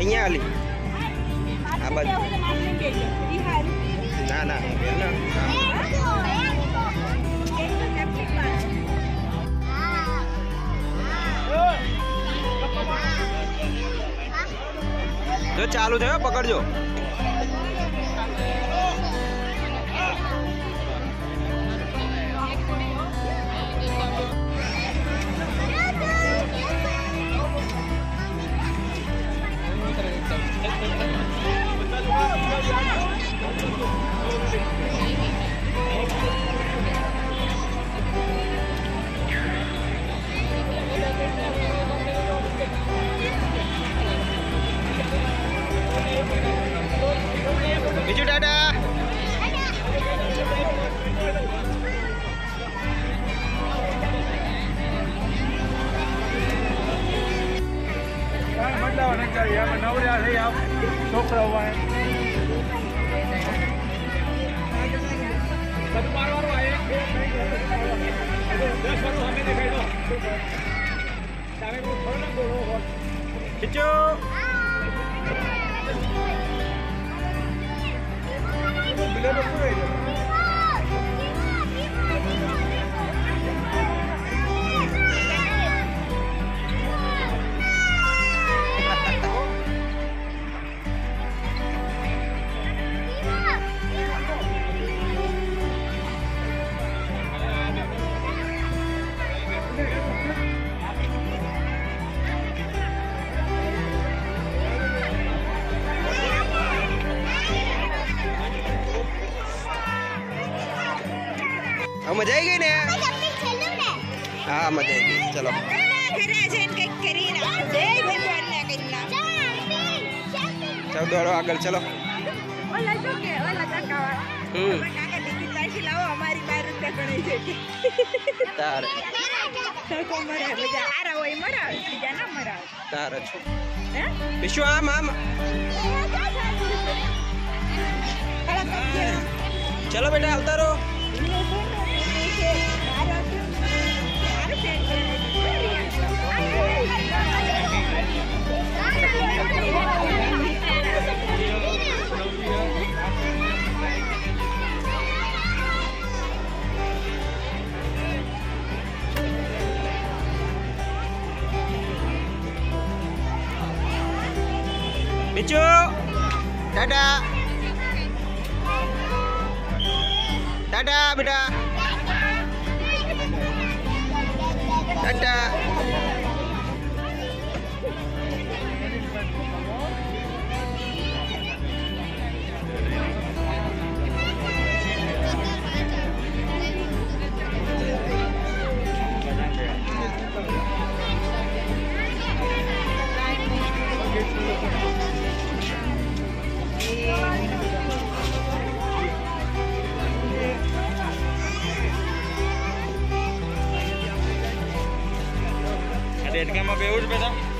અહીંયા આલી. આ બાજુ. ના ના. જો ચાલુ થયો પકડજો. કરી આમાં નવરા થઈ આપ છોકરાઓ વાય બધું મારવાનું આ મજા આવી ગઈ ને? હા મજા આવી ગઈ. ચલો ચાલો. દોડો આગળ ચલો. તારે. તારે વિશ્વ આમ આમ. ચલો બેટા આવતા રહો બીજુ ટાટા ટાટા બેટા દેડકામાં બેવું જ બેટા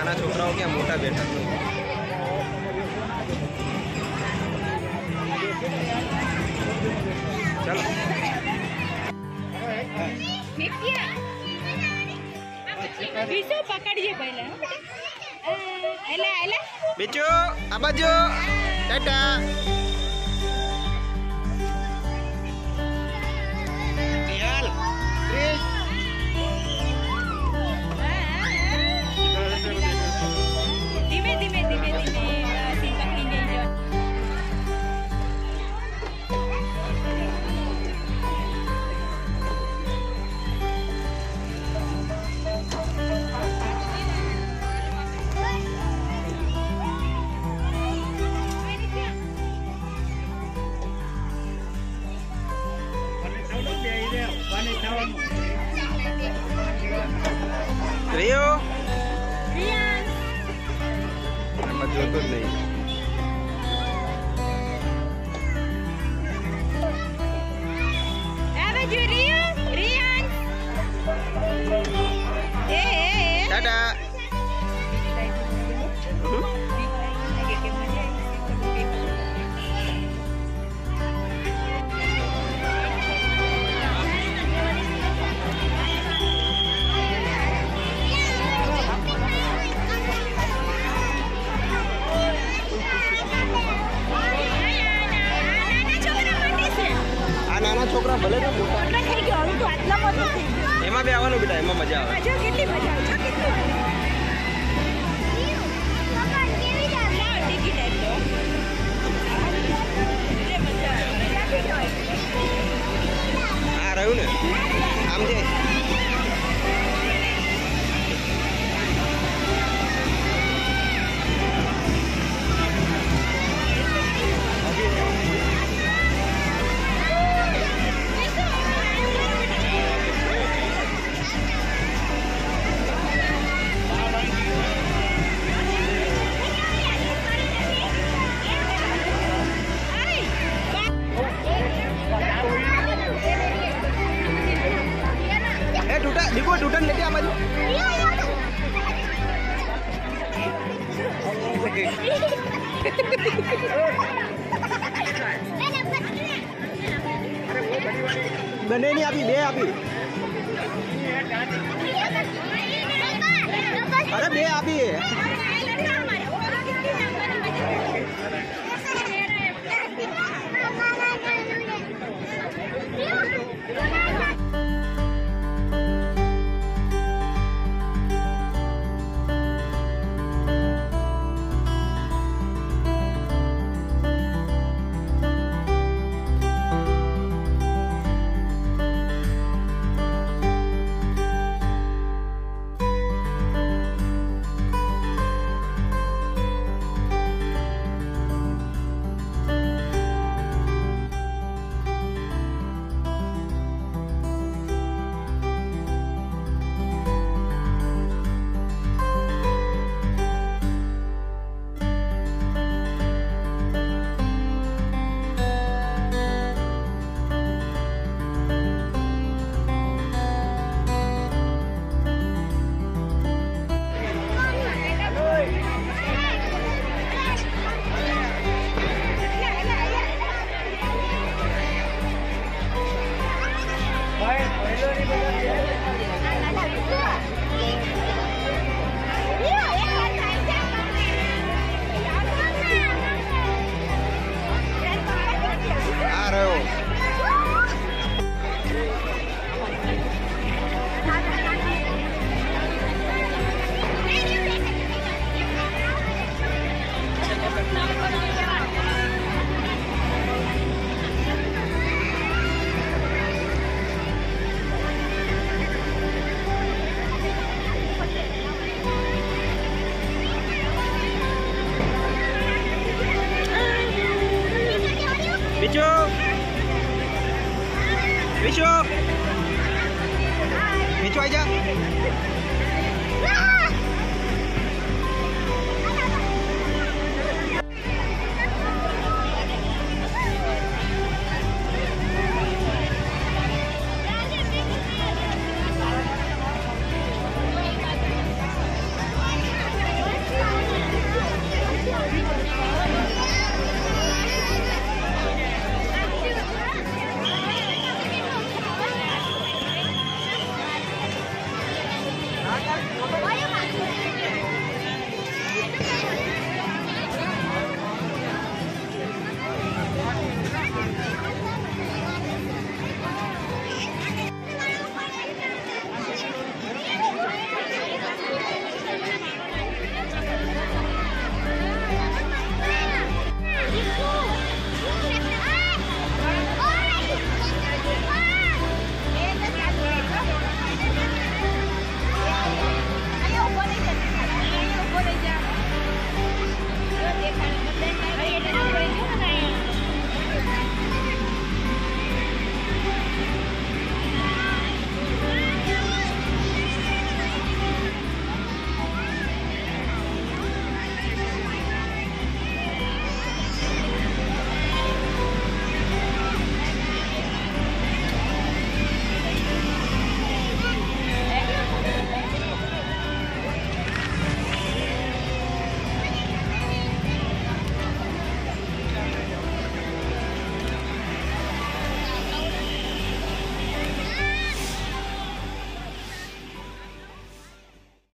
નાના છોકરાઓ ક્યાં મોટા બેઠા? ચાલો. બીજું આ બાજુ. ટાટા. બંને ની આપી બે આપી. અરે બે આપી. cho anh nhá.